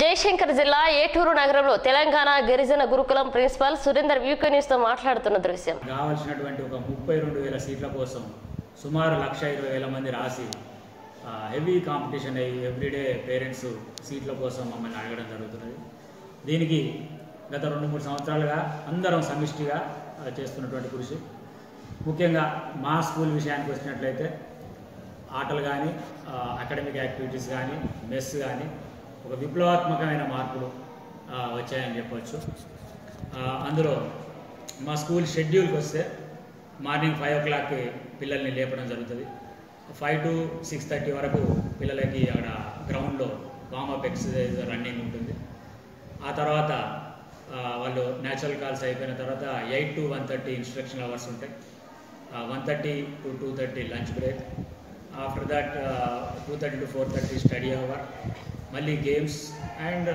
జయశంకర్ జిల్లా ఏటూరు నగరంలో తెలంగాణ గిరిజన గురుకులం ప్రిన్సిపల్ సురేందర్ వ్యూకే న్యూస్తో మాట్లాడుతున్న దృశ్యం. కావాల్సినటువంటి ఒక ముప్పై రెండు వేల సీట్ల కోసం సుమారు లక్ష ఇరవై వేల మంది రాసి హెవీ కాంపిటీషన్ అయ్యి ఎవ్రీడే పేరెంట్స్ సీట్ల కోసం మమ్మల్ని అడగడం జరుగుతున్నది. దీనికి గత రెండు మూడు సంవత్సరాలుగా అందరం సమిష్టిగా చేస్తున్నటువంటి కృషి. ముఖ్యంగా మా స్కూల్ విషయానికి వచ్చినట్లయితే ఆటలు కానీ అకాడమిక్ యాక్టివిటీస్ కానీ మెస్ కానీ ఒక విప్లవాత్మకమైన మార్పులు వచ్చాయని చెప్పవచ్చు అందులో మా స్కూల్ షెడ్యూల్కి వస్తే మార్నింగ్ ఫైవ్ ఓ క్లాక్కి పిల్లల్ని లేపడం జరుగుతుంది. ఫైవ్ టు సిక్స్ థర్టీ వరకు పిల్లలకి అక్కడ గ్రౌండ్లో వామప్ ఎక్సర్సైజ్ రన్నింగ్ ఉంటుంది. ఆ తర్వాత వాళ్ళు న్యాచురల్ కాల్స్ అయిపోయిన తర్వాత eight to one thirty instruction hours ఉంటాయి. One thirty to two thirty lunch break. After that two thirty to four thirty study hour మళ్ళీ games and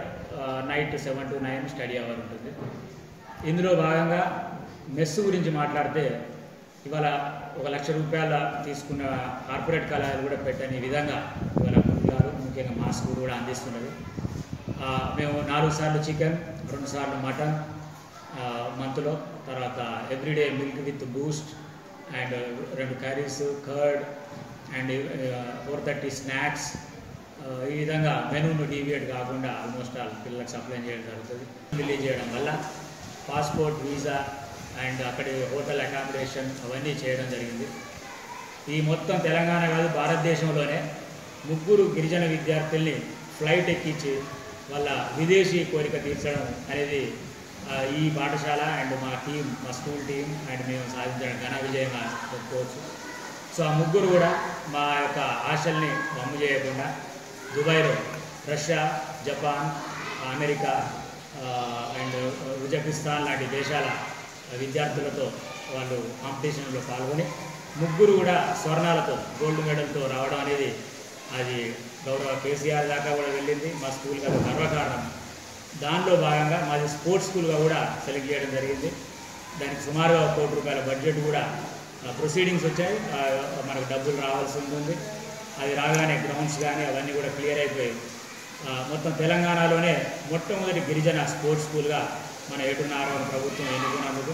night seven to nine study hour ఉంటుంది. ఇందులో భాగంగా mess గురించి మాట్లాడితే ఇవాళ ఒక లక్ష రూపాయల తీసుకున్న కార్పొరేట్ కళాశాలలు కూడా పెట్టని విధంగా ఇవాళ గురుగారు ముఖ్యంగా మా స్కూల్ కూడా అందిస్తున్నది. మేము నాలుగు సార్లు చికెన్ రెండు సార్లు మటన్ మంత్లో తర్వాత everyday milk with Boost and రెండు curries curd and four thirty snacks ఈ విధంగా మెనూను డీవియేట్ కాకుండా ఆల్మోస్ట్ ఆల్ పిల్లలకు సప్లై చేయడం జరుగుతుంది. రిలీజ్ చేయడం వల్ల పాస్పోర్ట్ వీసా అండ్ అక్కడి హోటల్ అకామిడేషన్ అవన్నీ చేయడం జరిగింది. ఈ మొత్తం తెలంగాణ కాదు భారతదేశంలోనే ముగ్గురు గిరిజన విద్యార్థుల్ని ఫ్లైట్ ఎక్కించి వాళ్ళ విదేశీ కోరిక తీర్చడం అనేది ఈ పాఠశాల అండ్ మా టీం మా స్కూల్ టీం అండ్ మేము సాధించిన ఘన విజయంగా చెప్పుకోవచ్చు. సో ఆ ముగ్గురు కూడా మా యొక్క ఆశల్ని వమ్ము చేయకుండా దుబాయ్లో Russia Japan America and Uzbekistan లాంటి దేశాల విద్యార్థులతో వాళ్ళు కాంపిటీషన్లో పాల్గొని ముగ్గురు కూడా స్వర్ణాలతో గోల్డ్ మెడల్తో రావడం అనేది అది గౌరవ కేసీఆర్ దాకా కూడా వెళ్ళింది. మా స్కూల్కి అది గర్వకారణం. దానిలో భాగంగా మాది స్పోర్ట్స్ స్కూల్గా కూడా సెలెక్ట్ చేయడం జరిగింది. దానికి సుమారుగా కోటి రూపాయల బడ్జెట్ కూడా ప్రొసీడింగ్స్ వచ్చాయి. మనకు డబ్బులు రావాల్సి ఉంటుంది. అది రాగానే గ్రౌండ్స్ కానీ అవన్నీ కూడా క్లియర్ అయిపోయి మొత్తం తెలంగాణలోనే మొట్టమొదటి గిరిజన స్పోర్ట్స్ స్కూల్గా మన ఏటున్నారో ప్రభుత్వం ఎన్నుకున్నందుకు.